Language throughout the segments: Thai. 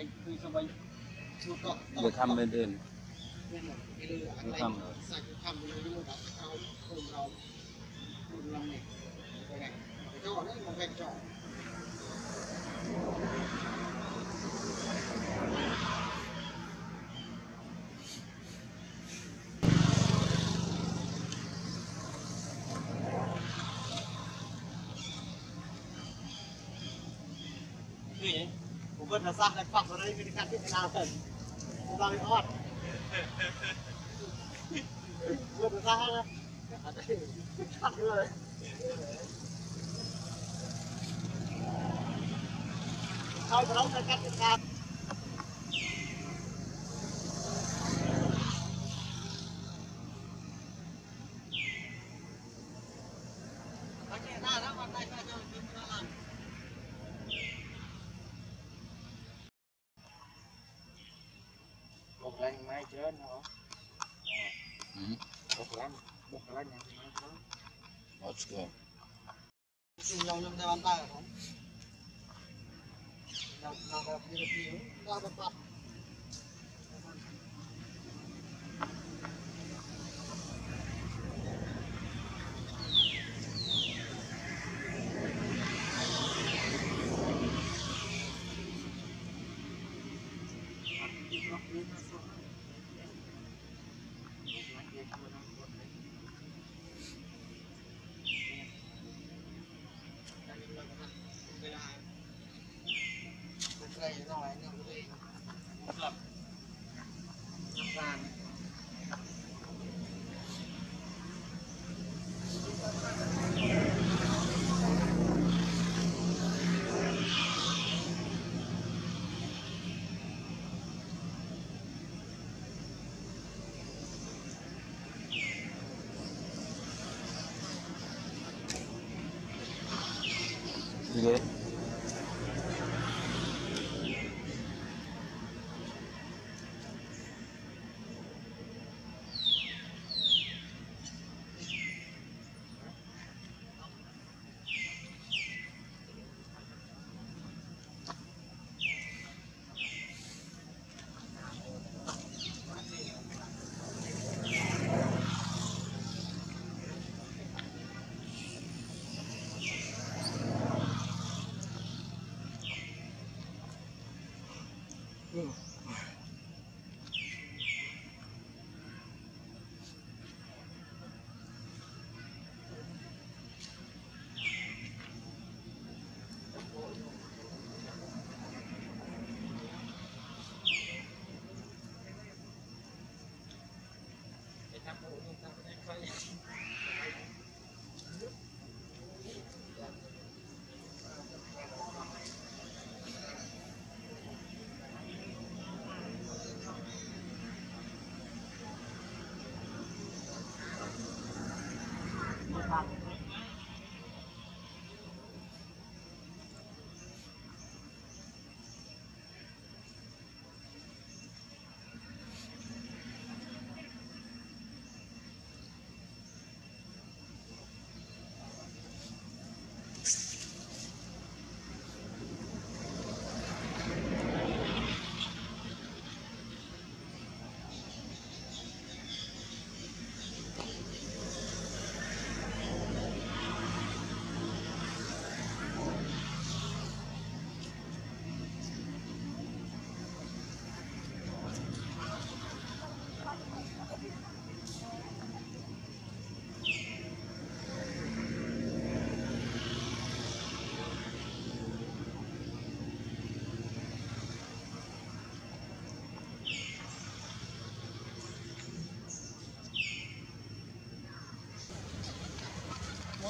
อย่าทำเป็นเดินอย่าทำ对。 เรา cùng lòng này cái này cái trò đấy là vẹn trò นี่ผมเพิ่นจะสร้างให้ฟังตอะไรเป็นการพิจารณาเพิ่นผมเราไปทอดเพิ่นจะสร้างนะชัดเลยเขาไปร้องในการพิจารณาโอเคได้แล้ววันได้ก็จะเป็นเวลา một lần mai trên hả อืม một lần một lần nhận thì mai trên เอาสกอร์สิ่งเ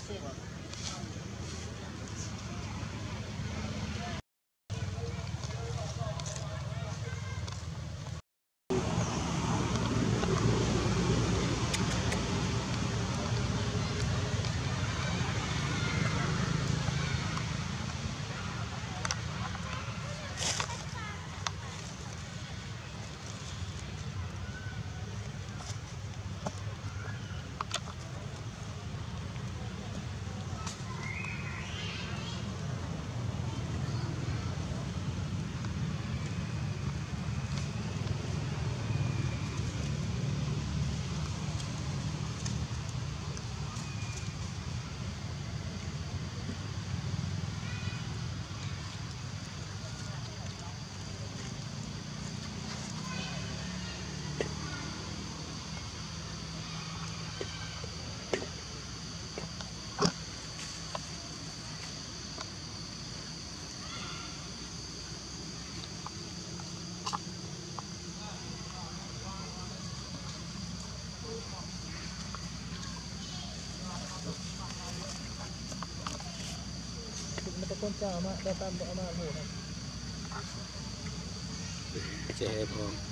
เคนจะเอามาได้ตามเอามาโหดครับเจ๊พอ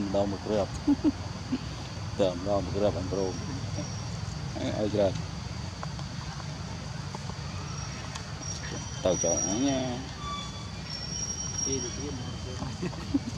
ម្ដងមួយគ្រាប់តែម្ដងមួយគ្រាប់អញព្រមឲ្យច្រើនទៅចោលអញណាទីទី